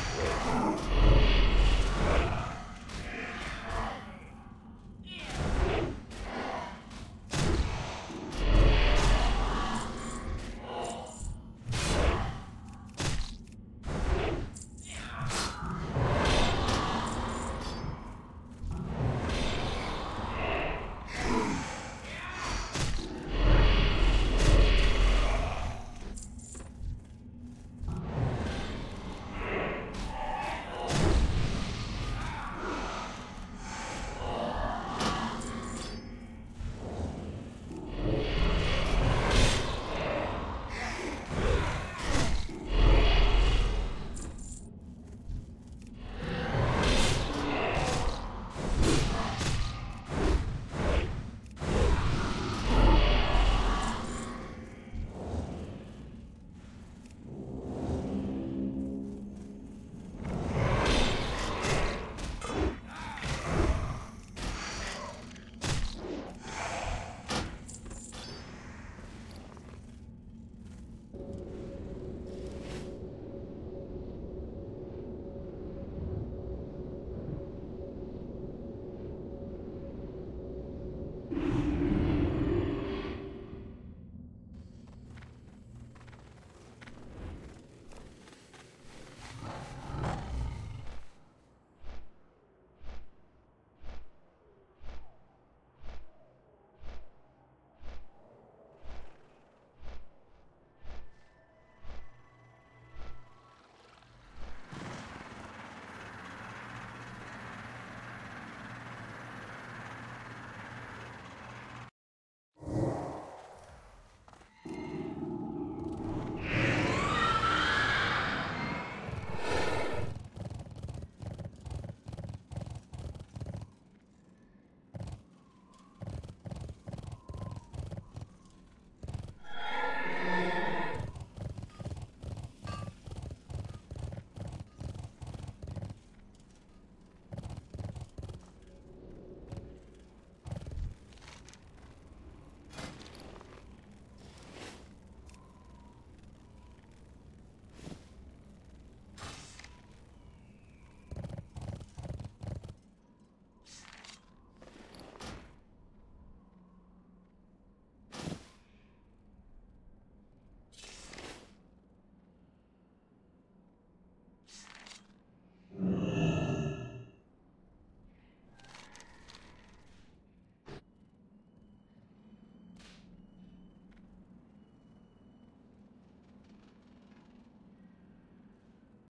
Wait.